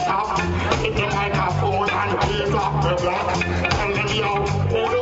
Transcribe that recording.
It's a high top, four, nine, three, drop, drop, drop, and then yo,